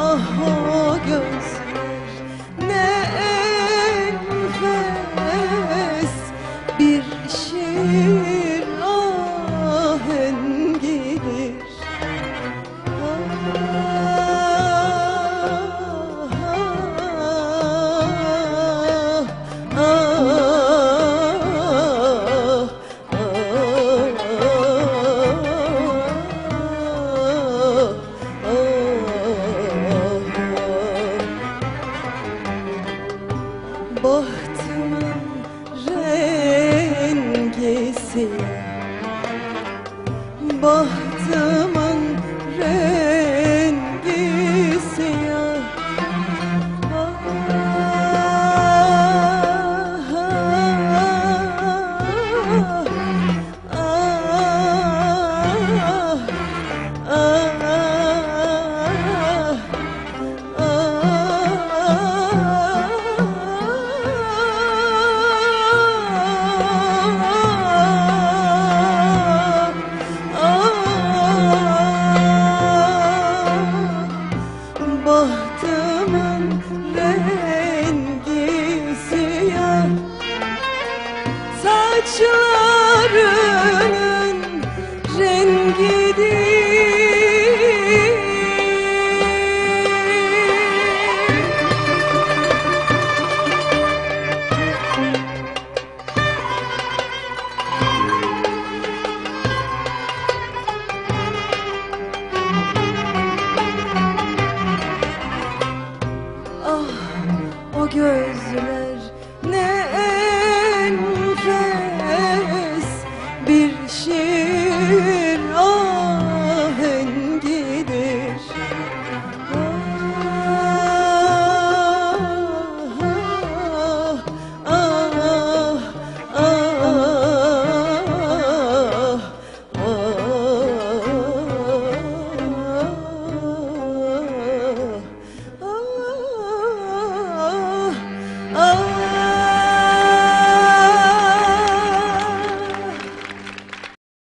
Ah o göz. Bahtımın rengi siyah Bahtımın rengi siyah Saçlarının o gözler ne